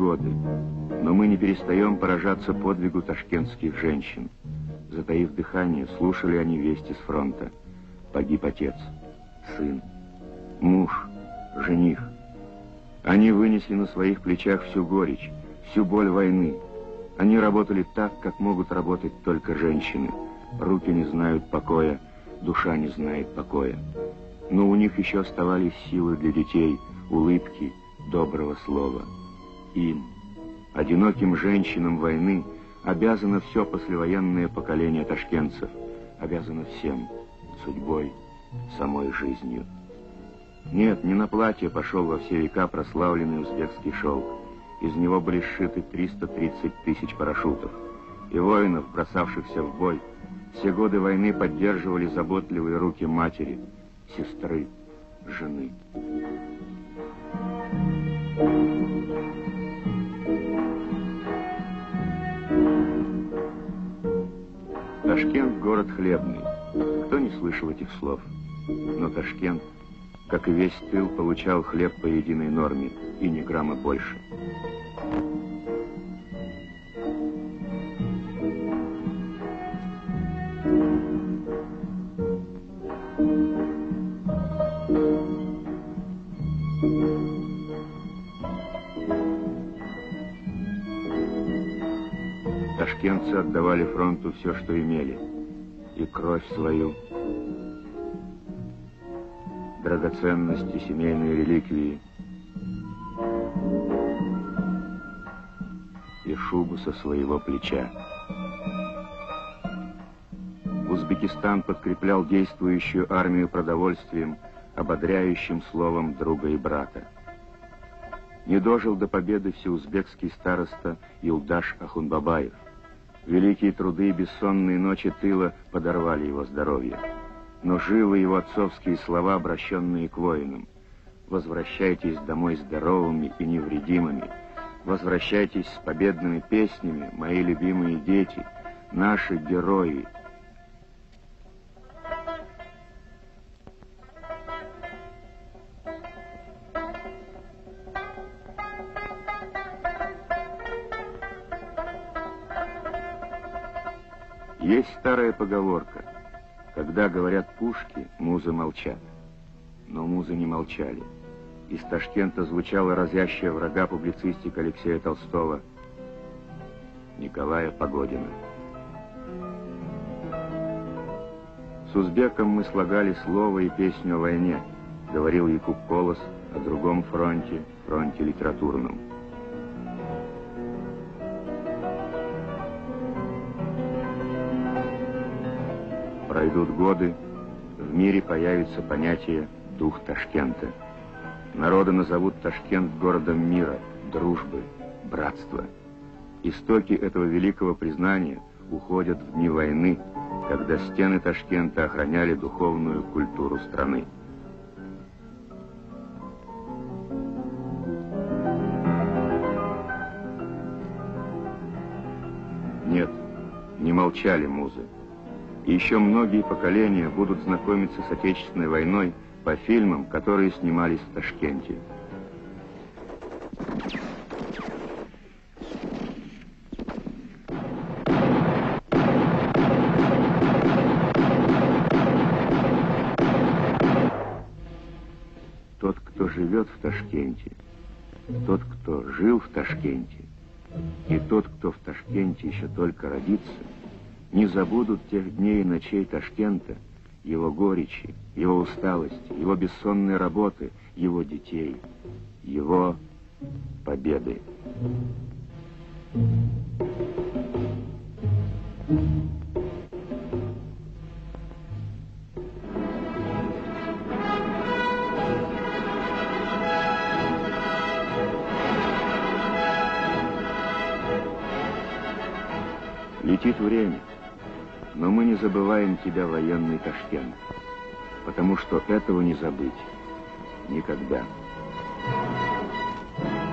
годы, но мы не перестаем поражаться подвигу ташкентских женщин. Затаив дыхание, слушали они вести с фронта. Погиб отец, сын, муж, жених. Они вынесли на своих плечах всю горечь, всю боль войны. Они работали так, как могут работать только женщины. Руки не знают покоя, душа не знает покоя. Но у них еще оставались силы для детей, улыбки, доброго слова. Им, одиноким женщинам войны, обязано все послевоенное поколение ташкентцев, обязано всем, судьбой, самой жизнью. Нет, не на платье пошел во все века прославленный узбекский шелк. Из него были сшиты 330 тысяч парашютов. И воинов, бросавшихся в бой, все годы войны поддерживали заботливые руки матери, сестры, жены. Ташкент — город хлебный. Кто не слышал этих слов? Но Ташкент, как и весь тыл, получал хлеб по единой норме, и ни грамма больше. Ташкентцы отдавали фронту все, что имели, и кровь свою, драгоценности, семейные реликвии, и шубу со своего плеча. Узбекистан подкреплял действующую армию продовольствием, ободряющим словом друга и брата. Не дожил до победы всеузбекский староста Илдаш Ахунбабаев. Великие труды и бессонные ночи тыла подорвали его здоровье. Но живы его отцовские слова, обращенные к воинам. «Возвращайтесь домой здоровыми и невредимыми. Возвращайтесь с победными песнями, мои любимые дети, наши герои, Есть старая поговорка. Когда говорят пушки, музы молчат. Но музы не молчали. Из Ташкента звучала разящая врага публицистика Алексея Толстого Николая Погодина. С узбеком мы слагали слово и песню о войне, говорил Якуб Колос о другом фронте, фронте литературном. Пройдут годы, в мире появится понятие «дух Ташкента». Народы назовут Ташкент городом мира, дружбы, братства. Истоки этого великого признания уходят в дни войны, когда стены Ташкента охраняли духовную культуру страны. Нет, не молчали музы. И еще многие поколения будут знакомиться с Отечественной войной по фильмам, которые снимались в Ташкенте. Тот, кто живет в Ташкенте, тот, кто жил в Ташкенте, и тот, кто в Ташкенте еще только родится – не забудут тех дней и ночей Ташкента, его горечи, его усталости, его бессонной работы, его детей, его победы. Летит время. Но мы не забываем тебя, военный Ташкент, потому что этого не забыть никогда. Thank you.